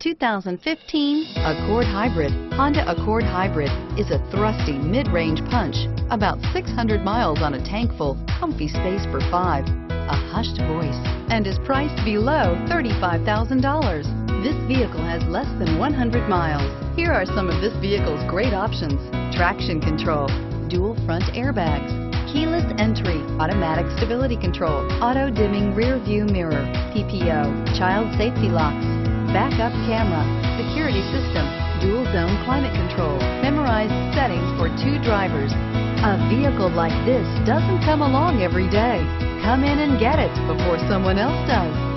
2015 Accord Hybrid. Honda Accord Hybrid is a thrusty mid-range punch, about 600 miles on a tank full, comfy space for five, a hushed voice, and is priced below $35,000. This vehicle has less than 100 miles. Here are some of this vehicle's great options. Traction control, dual front airbags, keyless entry, automatic stability control, auto dimming rear view mirror, PPO, child safety locks, backup camera, security system, dual zone climate control, memorized settings for two drivers. A vehicle like this doesn't come along every day. Come in and get it before someone else does.